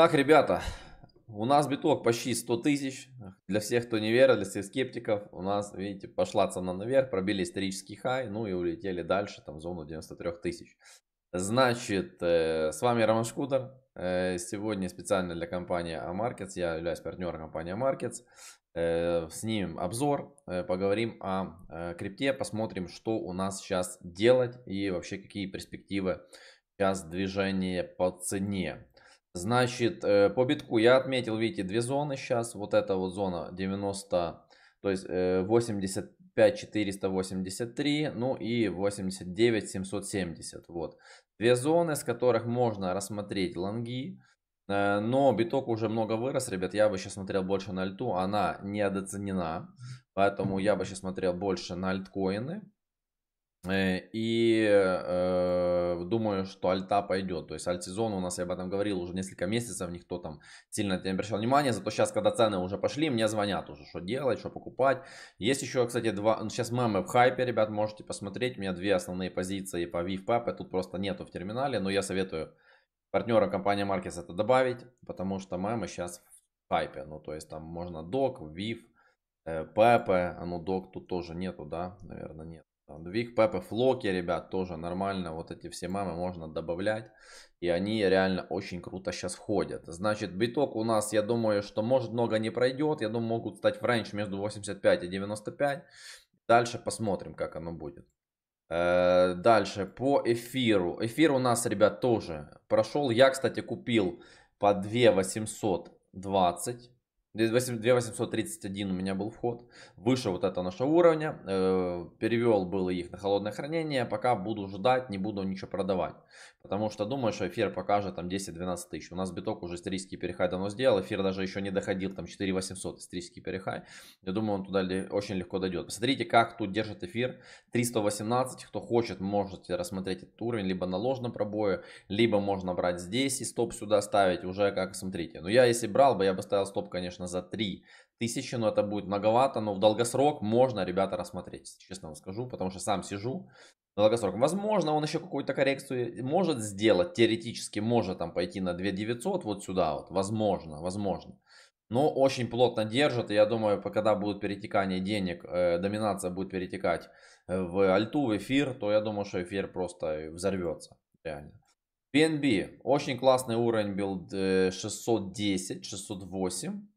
Так, ребята, у нас биток почти 100 тысяч. Для всех, кто не верит, для всех скептиков, у нас, видите, пошла цена наверх, пробили исторический хай, ну и улетели дальше, там, в зону 93 тысяч. Значит, э, с вами Роман Шкудер. Э, сегодня специально для компании Amarkets, я являюсь партнером компании Amarkets. Э, снимем обзор, поговорим о крипте, посмотрим, что у нас сейчас делать и вообще какие перспективы сейчас движения по цене. Значит, по битку я отметил, видите, две зоны сейчас. Вот эта вот зона 90, то есть 85 483, ну и 89 770. Вот. Две зоны, с которых можно рассмотреть лонги. Э, но биток уже много вырос, ребят. Я бы сейчас смотрел больше на альту. Она недооценена. Поэтому я бы сейчас смотрел больше на альткоины. Э, и э, думаю, что альта пойдет. То есть альтсезон у нас, я об этом говорил, уже несколько месяцев, никто там сильно не обращал внимания. Зато сейчас, когда цены уже пошли, мне звонят уже, что делать, что покупать. Есть еще, кстати, два, ну, сейчас мемы в хайпе, ребят, можете посмотреть. У меня две основные позиции по VIF PEP, тут просто нету в терминале, но я советую партнерам компании Markets это добавить, потому что мемы сейчас в хайпе. Ну, то есть там можно док, VIF, PEP, а ну док тут тоже нету, да, наверное, нет. Двиг Пепе Флоки, ребят, тоже нормально. Вот эти все мамы можно добавлять. И они реально очень круто сейчас ходят. Значит, биток у нас, я думаю, что может много не пройдет. Я думаю, могут стать в рейндж между 85 и 95. Дальше посмотрим, как оно будет. Э, дальше, по эфиру. Эфир у нас, ребят, тоже прошел. Я, кстати, купил по 2 820. 2831 у меня был вход, выше вот этого нашего уровня, э, перевел был их на холодное хранение, пока буду ждать, не буду ничего продавать, потому что думаю, что эфир покажет там 10-12 тысяч, у нас биток уже исторический перехай давно сделал, эфир даже еще не доходил, там 4800 исторический перехай, я думаю он туда очень легко дойдет. Посмотрите, как тут держит эфир, 318, кто хочет, можете рассмотреть этот уровень, либо на ложном пробое, либо можно брать здесь и стоп сюда ставить, уже как смотрите, но я если брал бы, я бы ставил стоп, конечно, конечно, за 3 тысячи, но это будет многовато, но в долгосрок можно, ребята, рассмотреть, честно вам скажу, потому что сам сижу, в долгосрок. Возможно, он еще какую-то коррекцию может сделать, теоретически может там пойти на 2900 вот сюда вот, возможно, возможно. Но очень плотно держит, и я думаю, когда будут перетекания денег, э, доминация будет перетекать э, в альту, в эфир, то я думаю, что эфир просто взорвется, реально. PNB, очень классный уровень был 610, э, 608.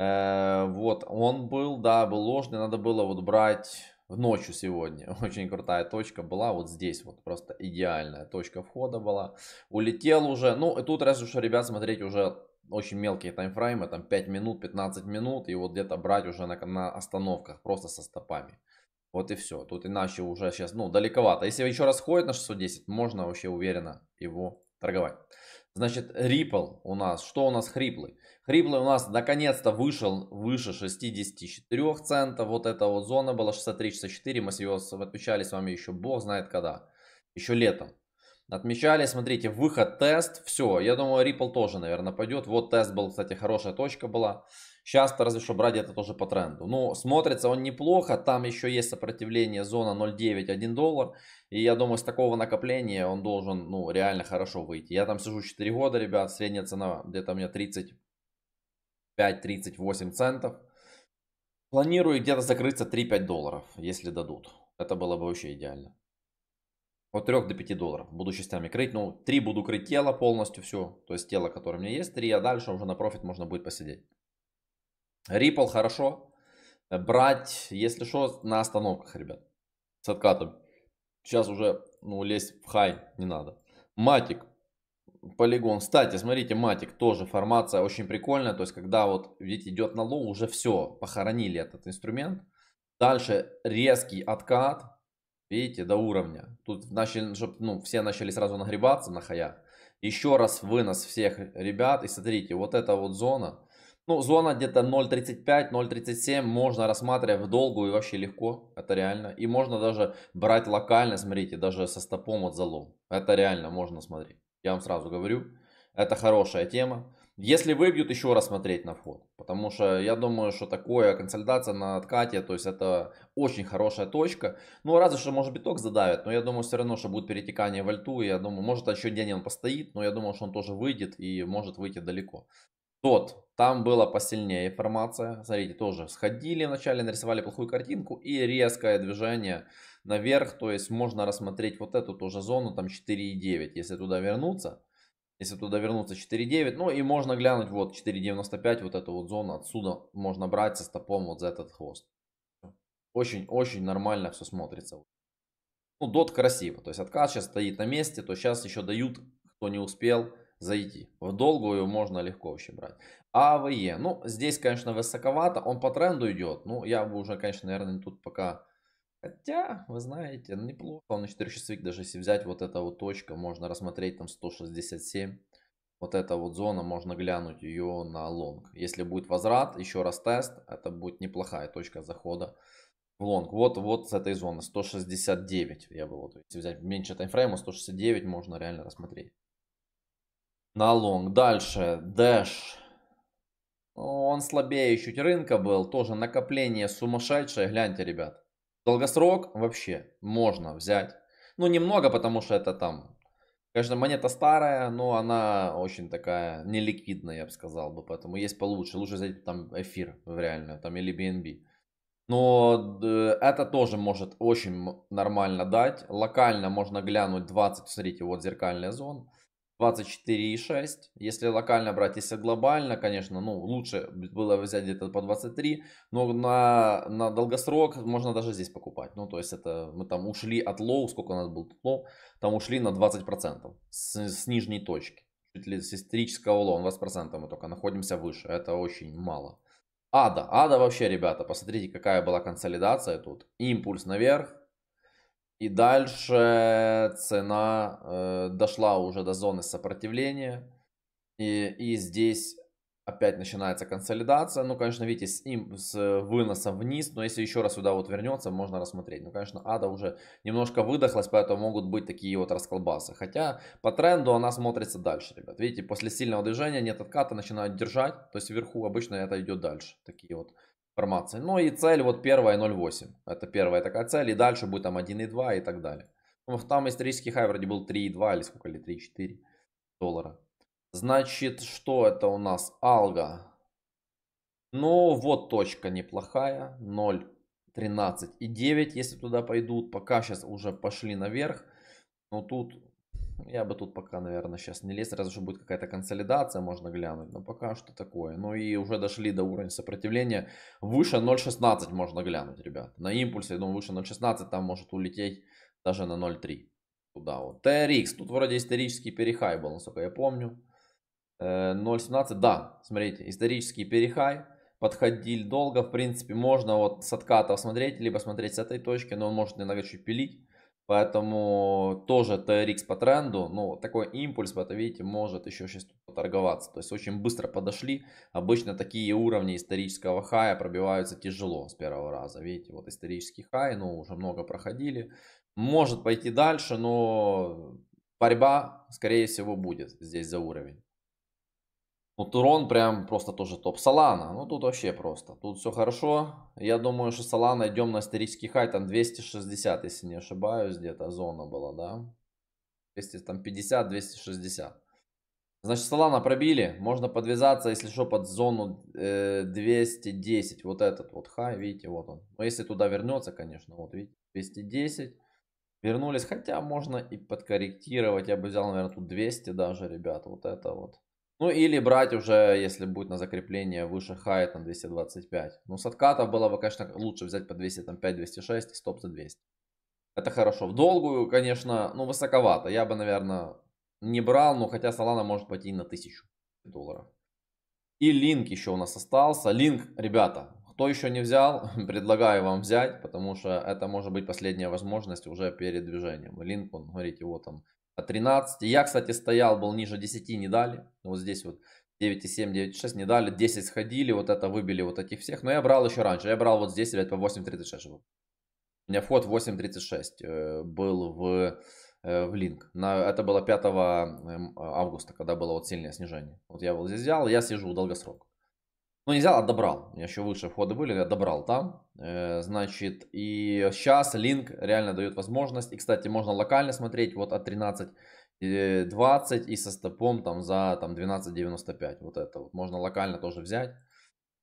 Э, вот, он был, да, был ложный, надо было вот брать в ночью сегодня. Очень крутая точка была вот здесь, вот просто идеальная точка входа была. Улетел уже, ну и тут разве что, ребят, смотреть уже очень мелкие таймфреймы, там 5 минут, 15 минут, и вот где-то брать уже на, на остановках, просто со стопами. Вот и все. Тут иначе уже сейчас, ну, далековато. Если еще раз ходит на 610, можно вообще уверенно его торговать. Значит, Ripple у нас. Что у нас хриплый? Хриплый у нас наконец-то вышел выше 64 центов. Вот эта вот зона была 63-64. Мы с ее отмечали с вами еще бог знает когда. Еще летом. Отмечали, смотрите, выход, тест, все. Я думаю, Ripple тоже, наверное, пойдет. Вот тест был, кстати, хорошая точка была. Сейчас-то разве что брать это тоже по тренду. Ну, смотрится он неплохо. Там еще есть сопротивление зона 0.9, 1 доллар. И я думаю, с такого накопления он должен, ну, реально хорошо выйти. Я там сижу 4 года, ребят. Средняя цена где-то у меня 35-38 центов. Планирую где-то закрыться 3-5 долларов, если дадут. Это было бы вообще идеально. От 3 до 5 долларов буду частями крыть. Ну, 3 буду крыть тело полностью, все. То есть тело, которое у меня есть, 3, а дальше уже на профит можно будет посидеть. Ripple хорошо. Брать, если что, на остановках, ребят. С откатом. Сейчас уже, ну, лезть в хай не надо. Matic. Polygon. Кстати, смотрите, Matic тоже формация очень прикольная. То есть, когда вот, видите, идет на low, уже все, похоронили этот инструмент. Дальше резкий откат. Видите, до уровня. Тут начали, чтобы, ну, все начали сразу нагребаться на хая. Еще раз вынос всех ребят. И смотрите, вот эта вот зона. Ну, зона где-то 0.35, 0.37 можно рассматривать в долгую и вообще легко. Это реально. И можно даже брать локально, смотрите, даже со стопом от залом. Это реально можно смотреть. Я вам сразу говорю. Это хорошая тема. Если выбьют, еще раз смотреть на вход. Потому что я думаю, что такое консолидация на откате, то есть это очень хорошая точка. Ну, разве что, может, биток задавит, но я думаю, все равно, что будет перетекание в альту. Я думаю, может, еще день он постоит, но я думаю, что он тоже выйдет и может выйти далеко. Тот, там была посильнее информация. Смотрите, тоже сходили вначале, нарисовали плохую картинку и резкое движение наверх. То есть можно рассмотреть вот эту тоже зону, там 4,9, если туда вернуться. Если туда вернуться 4.9, ну и можно глянуть вот 4.95, вот эту вот зону, отсюда можно брать со стопом вот за этот хвост. Очень-очень нормально все смотрится. Ну, дот красиво, то есть откат сейчас стоит на месте, то сейчас еще дают, кто не успел зайти. В долгую можно легко вообще брать. Aave, ну здесь, конечно, высоковато, он по тренду идет, ну я бы уже, конечно, наверное, тут пока Хотя, вы знаете, неплохо. Он на 4 часовик, даже если взять вот эта вот точка, можно рассмотреть там 167. Вот эта вот зона, можно глянуть ее на лонг. Если будет возврат, еще раз тест, это будет неплохая точка захода в лонг. Вот, вот с этой зоны 169. Я бы вот, если взять меньше таймфрейма, 169 можно реально рассмотреть. На лонг. Дальше, дэш. Он слабее чуть рынка был. Тоже накопление сумасшедшее. Гляньте, ребят. Долгосрок вообще можно взять. Ну, немного, потому что это там, конечно, монета старая, но она очень такая неликвидная, я бы сказал бы. Поэтому есть получше. Лучше взять там эфир в реально, там или BNB. Но это тоже может очень нормально дать. Локально можно глянуть 20, смотрите, вот зеркальная зона. 24,6. Если локально брать, если глобально, конечно, ну, лучше было взять где-то по 23. Но на, на долгосрок можно даже здесь покупать. Ну, то есть это мы там ушли от low, сколько у нас был low, там ушли на 20% с, с нижней точки. Чуть ли с исторического лоу, 20% мы только находимся выше. Это очень мало. ADA. ADA вообще, ребята, посмотрите, какая была консолидация тут. Импульс наверх, и дальше цена э, дошла уже до зоны сопротивления. И, и здесь опять начинается консолидация. Ну, конечно, видите, с, им, с выносом вниз. Но если еще раз сюда вот вернется, можно рассмотреть. Ну, конечно, ада уже немножко выдохлась, поэтому могут быть такие вот расколбасы. Хотя по тренду она смотрится дальше, ребят. Видите, после сильного движения нет отката, начинают держать. То есть вверху обычно это идет дальше. Такие вот формации. Ну и цель вот первая 0.8. Это первая такая цель. И дальше будет там 1.2 и так далее. Ну, там исторический хай вроде был 3.2 или сколько, или 3.4 доллара. Значит, что это у нас? Алга. Ну, вот точка неплохая. 0.13 и 9, если туда пойдут. Пока сейчас уже пошли наверх. Но тут я бы тут пока, наверное, сейчас не лезть, разве что будет какая-то консолидация, можно глянуть. Но пока что такое. Ну и уже дошли до уровня сопротивления. Выше 0.16 можно глянуть, ребят. На импульсе, думаю, выше 0.16 там может улететь даже на 0.3. Туда вот. TRX, тут вроде исторический перехай был, насколько я помню. 0.17, э, да, смотрите, исторический перехай. Подходили долго, в принципе, можно вот с отката смотреть, либо смотреть с этой точки, но он может иногда чуть пилить. Поэтому тоже TRX по тренду, ну, такой импульс, это, видите, может еще сейчас поторговаться. То есть очень быстро подошли. Обычно такие уровни исторического хая пробиваются тяжело с первого раза. Видите, вот исторический хай, ну, уже много проходили. Может пойти дальше, но борьба, скорее всего, будет здесь за уровень. Ну, Турон прям просто тоже топ. Солана, ну тут вообще просто. Тут все хорошо. Я думаю, что Солана идем на исторический хай, там 260, если не ошибаюсь, где-то зона была, да? 200, там 50, 260. Значит, Солана пробили. Можно подвязаться, если что, под зону э, 210. Вот этот вот хай, видите, вот он. Но если туда вернется, конечно, вот видите, 210. Вернулись, хотя можно и подкорректировать. Я бы взял, наверное, тут 200 даже, ребята. Вот это вот. Ну или брать уже, если будет на закрепление выше хай, там 225. Ну с откатов было бы, конечно, лучше взять по 205, 206 и стоп за 200. Это хорошо. В долгую, конечно, ну высоковато. Я бы, наверное, не брал, но хотя Solana может пойти на 1000 долларов. И линк еще у нас остался. Линк, ребята, кто еще не взял, предлагаю вам взять, потому что это может быть последняя возможность уже перед движением. Линк, он, говорите, вот там 13. Я, кстати, стоял, был ниже 10, не дали. Вот здесь вот 9,7, 9,6 не дали. 10 сходили, вот это выбили вот этих всех. Но я брал еще раньше. Я брал вот здесь, ребят, по 8,36. У меня вход 8,36 э, был в э, в линк. На, это было 5 эм, августа, когда было вот сильное снижение. Вот я вот здесь взял, я сижу долгосрок. Ну, не взял, а добрал. У меня еще выше входы были, я добрал там. Э, значит, и сейчас линк реально дает возможность. И, кстати, можно локально смотреть вот от 13 20 и со стопом там за там 12.95. Вот это вот можно локально тоже взять.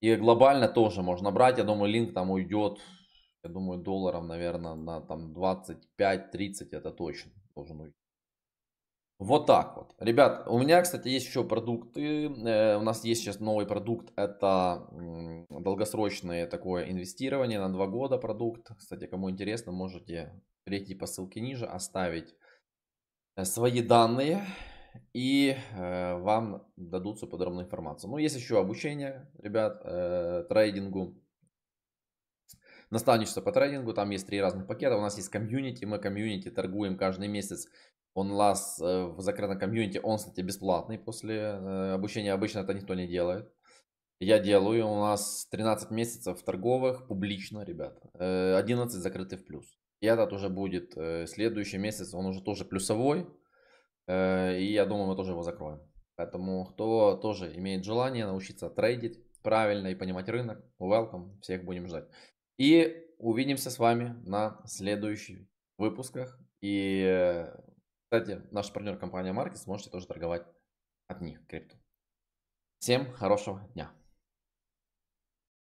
И глобально тоже можно брать. Я думаю, линк там уйдет, я думаю, долларов, наверное, на там 25-30 это точно должен уйти. Вот так вот. Ребят, у меня, кстати, есть еще продукты. Э, у нас есть сейчас новый продукт. Это долгосрочное такое инвестирование на 2 года продукт. Кстати, кому интересно, можете перейти по ссылке ниже, оставить э, свои данные. И э, вам дадут всю подробную информацию. Ну, есть еще обучение, ребят, трейдингу. Наставничество по трейдингу, там есть три разных пакета. У нас есть комьюнити, мы комьюнити торгуем каждый месяц он нас э, в закрытом комьюнити, он, кстати, бесплатный после э, обучения. Обычно это никто не делает. Я делаю. У нас 13 месяцев торговых, публично, ребята. 11 э, закрытый в плюс. И этот уже будет следующий месяц, он уже тоже плюсовой. И я думаю, мы тоже его закроем. Поэтому, кто тоже имеет желание научиться трейдить правильно и понимать рынок, welcome, всех будем ждать. И увидимся с вами на следующих выпусках. И кстати, наш партнер компания Markets, можете тоже торговать от них крипту. Всем хорошего дня.